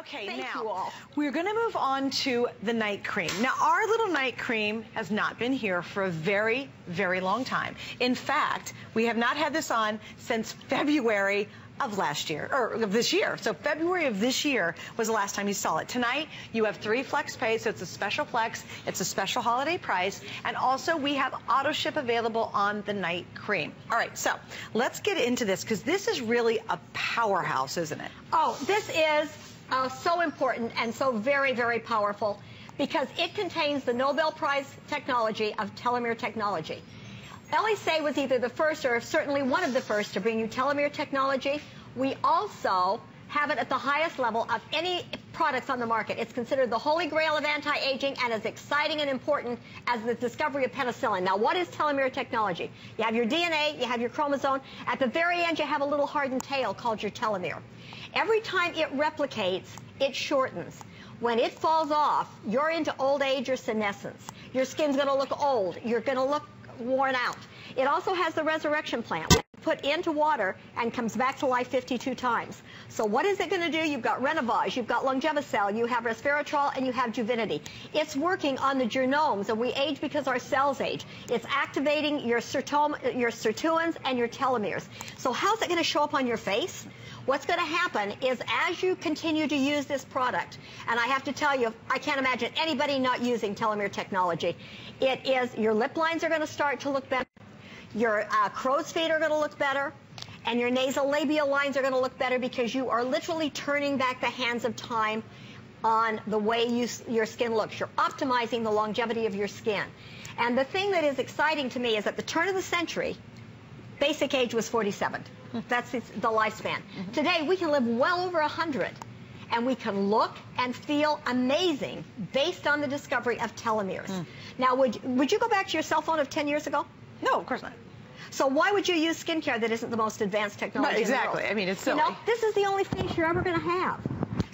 Okay, thank now you all. we're going to move on to the night cream. Now, our little night cream has not been here for a very, very long time. In fact, we have not had this on since February of last year, or of this year. So February of this year was the last time you saw it. Tonight, you have three flex pays, so it's a special flex. It's a special holiday price. And also, we have auto ship available on the night cream. All right, so let's get into this, because this is really a powerhouse, isn't it? Oh, this is uh, so important and so very, very powerful because it contains the Nobel Prize technology of telomere technology. Elysee was either the first or certainly one of the first to bring you telomere technology. We also have it at the highest level of any products on the market. It's considered the holy grail of anti-aging and as exciting and important as the discovery of penicillin. Now, what is telomere technology? You have your DNA, you have your chromosome. At the very end, you have a little hardened tail called your telomere. Every time it replicates, it shortens. When it falls off, you're into old age or senescence. Your skin's going to look old. You're going to look worn out. It also has the resurrection plant put into water and comes back to life 52 times. So what is it going to do? You've got Renovage, you've got Longevicel, you have resveratrol, and you have Juvinity. It's working on the genomes, and we age because our cells age. It's activating your, your sirtuins and your telomeres. So how's it going to show up on your face? What's going to happen is as you continue to use this product, and I have to tell you, I can't imagine anybody not using telomere technology. It is, your lip lines are going to start to look better. Your uh, crow's feet are going to look better. And your nasal labial lines are going to look better because you are literally turning back the hands of time on the way you, your skin looks. You're optimizing the longevity of your skin. And the thing that is exciting to me is at the turn of the century, basic age was 47. That's the lifespan. Mm -hmm. Today, we can live well over 100 and we can look and feel amazing based on the discovery of telomeres. Mm. Now, would, would you go back to your cell phone of 10 years ago? No, of course not. So why would you use skincare that isn't the most advanced technology? No, exactly. I mean, it's silly. You know, this is the only face you're ever going to have.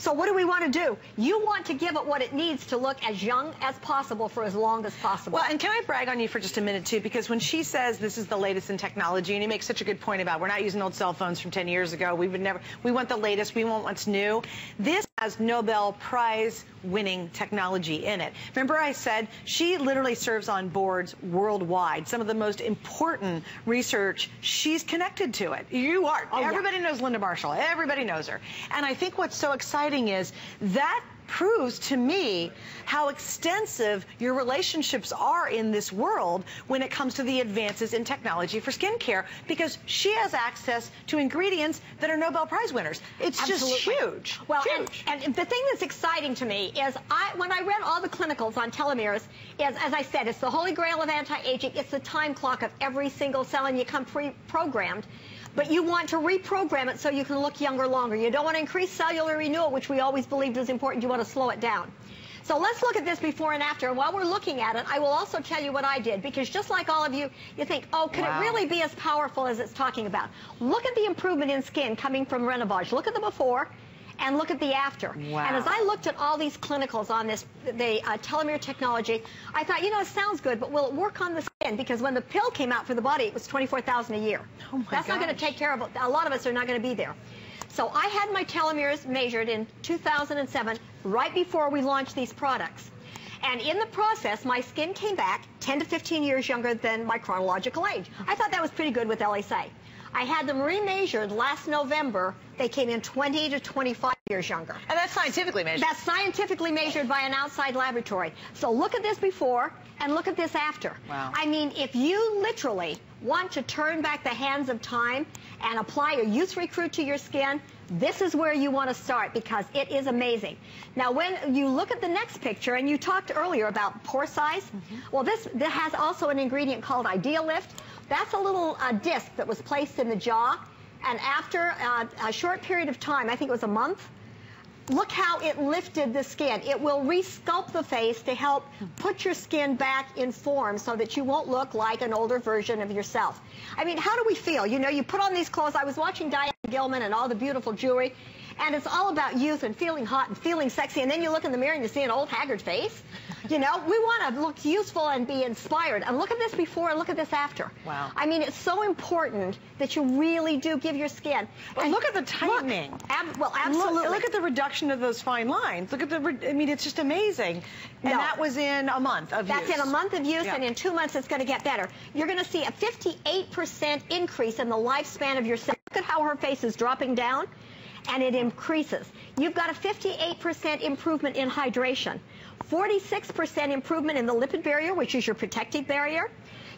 So what do we want to do? You want to give it what it needs to look as young as possible for as long as possible. Well, and can I brag on you for just a minute, too? Because when she says this is the latest in technology, and you make such a good point about we're not using old cell phones from 10 years ago. We would never, we want the latest. We want what's new. This has Nobel Prize winning technology in it. Remember I said she literally serves on boards worldwide. Some of the most important research, she's connected to it. You are. Oh, Everybody yeah. knows Linda Marshall. Everybody knows her. And I think what's so exciting is that proves to me how extensive your relationships are in this world when it comes to the advances in technology for skincare because she has access to ingredients that are Nobel Prize winners. It's Absolutely. just huge. Well, huge. And, and, the thing that's exciting to me is I, when I read all the clinicals on telomeres, is, as I said, it's the holy grail of anti-aging. It's the time clock of every single cell, and you come pre-programmed but you want to reprogram it so you can look younger longer. You don't want to increase cellular renewal, which we always believed was important. You want to slow it down. So let's look at this before and after. And while we're looking at it, I will also tell you what I did, because just like all of you, you think, oh, could wow. it really be as powerful as it's talking about? Look at the improvement in skin coming from Renovage. Look at the before and look at the after. Wow. And as I looked at all these clinicals on this, the uh, telomere technology, I thought, you know, it sounds good, but will it work on the skin? Because when the pill came out for the body, it was 24000 a year. Oh my That's gosh. not going to take care of it. A lot of us are not going to be there. So I had my telomeres measured in 2007, right before we launched these products. And in the process, my skin came back 10 to 15 years younger than my chronological age. I thought that was pretty good with Elysee. I had them remeasured last November. They came in 20 to 25 years younger. And that's scientifically measured? That's scientifically measured by an outside laboratory. So look at this before and look at this after. Wow. I mean, if you literally want to turn back the hands of time and apply a youth recruit to your skin, this is where you want to start because it is amazing. Now, when you look at the next picture, and you talked earlier about pore size, mm -hmm. well, this, this has also an ingredient called Ideal Lift. That's a little uh, disc that was placed in the jaw, and after uh, a short period of time, I think it was a month, look how it lifted the skin. It will resculpt the face to help put your skin back in form so that you won't look like an older version of yourself. I mean, how do we feel? You know, you put on these clothes. I was watching Diane Gilman and all the beautiful jewelry, and it's all about youth and feeling hot and feeling sexy, and then you look in the mirror and you see an old haggard face. You know, we want to look useful and be inspired. And look at this before and look at this after. Wow. I mean, it's so important that you really do give your skin. But and look at the tightening. Look, ab well, absolutely. Look, at the reduction of those fine lines. Look at the, I mean, it's just amazing. And No. that was in a month of That's use. in a month of use, Yeah. and in two months it's going to get better. You're going to see a 58% increase in the lifespan of your cell. Look at how her face is dropping down, and it increases. You've got a 58% improvement in hydration, 46% improvement in the lipid barrier, which is your protective barrier.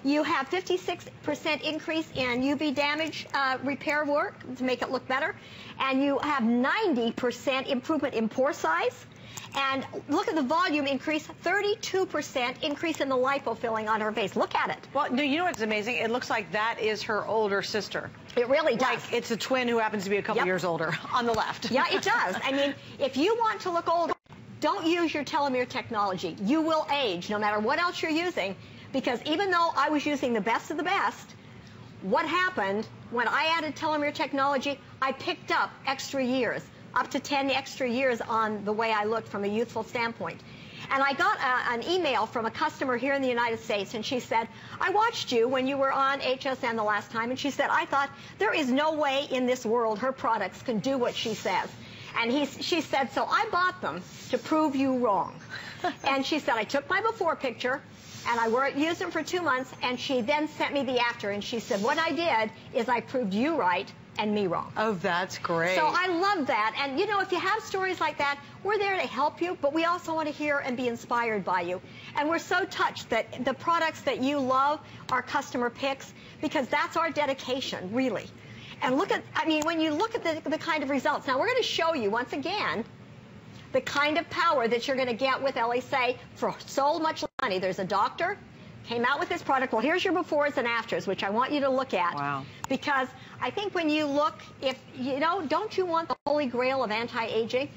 You have 56% increase in UV damage uh, repair work to make it look better, and you have 90% improvement in pore size. And look at the volume increase, 32% increase in the lipofilling on her face. Look at it. Well, no, you know what's amazing? It looks like that is her older sister. It really does. Like it's a twin who happens to be a couple Yep. years older on the left. yeah, it does. I mean, if you want to look older, don't use your telomere technology. You will age no matter what else you're using because even though I was using the best of the best, what happened when I added telomere technology, I picked up extra years, up to 10 extra years on the way I looked from a youthful standpoint. And I got a, an email from a customer here in the United States, and she said, I watched you when you were on HSN the last time, and she said, I thought there is no way in this world her products can do what she says. And he, she said, so I bought them to prove you wrong. and she said, I took my before picture, and I wore, used them for two months, and she then sent me the after, and she said, what I did is I proved you right and me wrong. Oh, that's great. So I love that. And you know, if you have stories like that, we're there to help you, but we also want to hear and be inspired by you. And we're so touched that the products that you love are customer picks because that's our dedication, really. And look at, I mean, when you look at the, the kind of results. Now, we're going to show you once again the kind of power that you're going to get with Elysee for so much money. There's a doctor came out with this product. Well, here's your befores and afters, which I want you to look at. Wow. Because I think when you look, if, you know, don't you want the holy grail of anti-aging?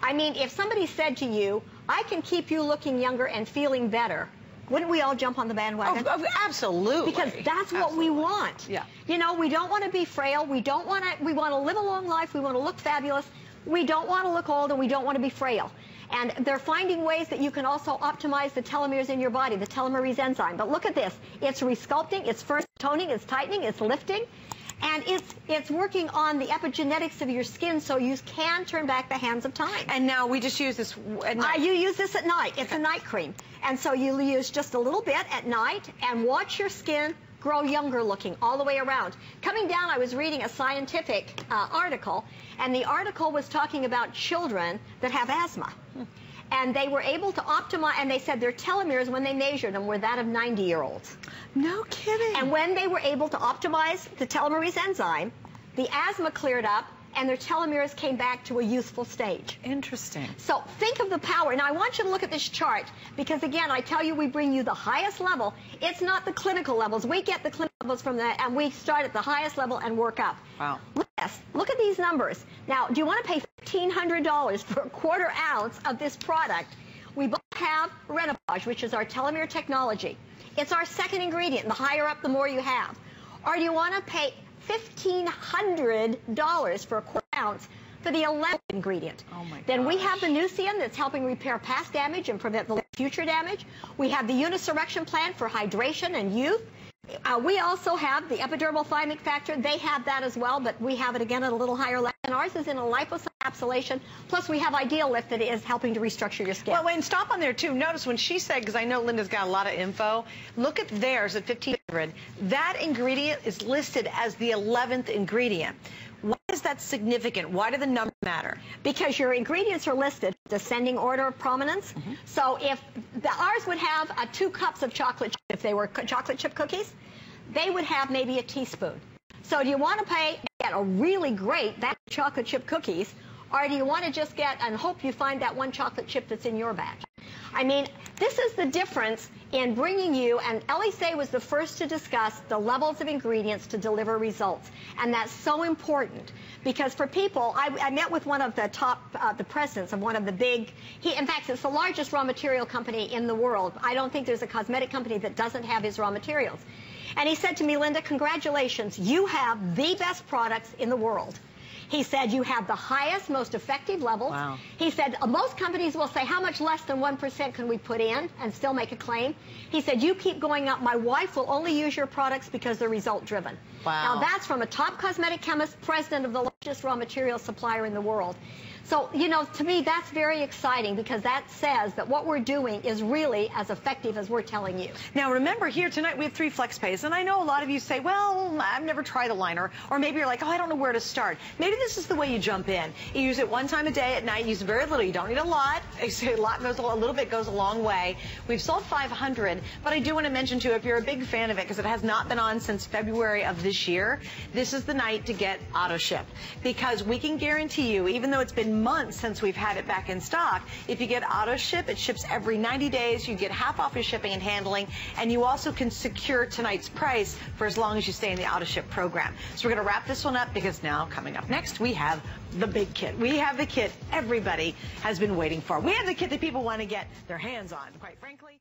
I mean, if somebody said to you, I can keep you looking younger and feeling better, wouldn't we all jump on the bandwagon? Oh, oh, absolutely. because that's what we want. Yeah. You know, we don't want to be frail. We don't want to. We want to live a long life. We want to look fabulous. We don't want to look old, and we don't want to be frail. And they're finding ways that you can also optimize the telomeres in your body, the telomerase enzyme. But look at this. It's resculpting, it's first toning, it's tightening, it's lifting. And it's it's working on the epigenetics of your skin so you can turn back the hands of time. And now we just use this at Uh, you use this at night. It's a night cream. And so you use just a little bit at night and watch your skin grow younger looking all the way around. Coming down, I was reading a scientific uh, article, and the article was talking about children that have asthma. And they were able to optimize, and they said their telomeres, when they measured them, were that of 90 year olds. no kidding. And when they were able to optimize the telomerase enzyme, the asthma cleared up, and their telomeres came back to a youthful stage. Interesting. So think of the power. Now I want you to look at this chart because again, I tell you we bring you the highest level. It's not the clinical levels. We get the clinical levels from that and we start at the highest level and work up. Wow. Look at this. Look at these numbers. Now, do you want to pay $1,500 for a quarter ounce of this product? We both have Renovage, which is our telomere technology. It's our second ingredient. The higher up, the more you have. Or do you want to pay $1,500 for a quarter ounce for the 11th ingredient? Oh, my Then we have the Nucian that's helping repair past damage and prevent the future damage. We have the Unisurrection plant for hydration and youth. Uh, we also have the epidermal thymic factor. They have that as well, but we have it again at a little higher level. And ours is in a liposome encapsulation. Plus, we have Ideal Lift that is helping to restructure your skin. Well, wait, and stop on there too. Notice when she said, because I know Linda's got a lot of info. Look at theirs at 1500. That ingredient is listed as the 11th ingredient. Why is that significant? Why do the numbers matter? because your ingredients are listed descending order of prominence. Mm-hmm. So if the, ours would have uh, two cups of chocolate, chip, if they were co- chocolate chip cookies, they would have maybe a teaspoon. So do you want to pay get a really great bag of chocolate chip cookies, or do you want to just get and hope you find that one chocolate chip that's in your batch? I mean, this is the difference in bringing you, and Elysee was the first to discuss the levels of ingredients to deliver results. And that's so important because for people, I, I met with one of the top, uh, the presidents of one of the big, he, in fact, it's the largest raw material company in the world. I don't think there's a cosmetic company that doesn't have his raw materials. And he said to me, Linda, congratulations, you have the best products in the world. He said you have the highest, most effective levels. Wow. He said uh, most companies will say how much less than 1% can we put in and still make a claim. He said you keep going up. My wife will only use your products because they're result driven. Wow. Now that's from a top cosmetic chemist, president of the largest raw material supplier in the world. So, you know, to me, that's very exciting because that says that what we're doing is really as effective as we're telling you. Now, remember, here tonight we have three flex pays, and I know a lot of you say, well, I've never tried a liner, or maybe you're like, oh, I don't know where to start. Maybe this is the way you jump in. You use it one time a day at night, use very little. You don't need a lot. A lot goes a little bit goes a long way. We've sold 500, but I do want to mention, too, if you're a big fan of it, because it has not been on since February of this year, this is the night to get auto ship, because we can guarantee you, even though it's months since we've had it back in stock. If you get auto ship, it ships every 90 days. You get half off your shipping and handling, and you also can secure tonight's price for as long as you stay in the auto ship program. So we're going to wrap this one up because now coming up next, we have the big kit. We have the kit everybody has been waiting for. We have the kit that people want to get their hands on, quite frankly.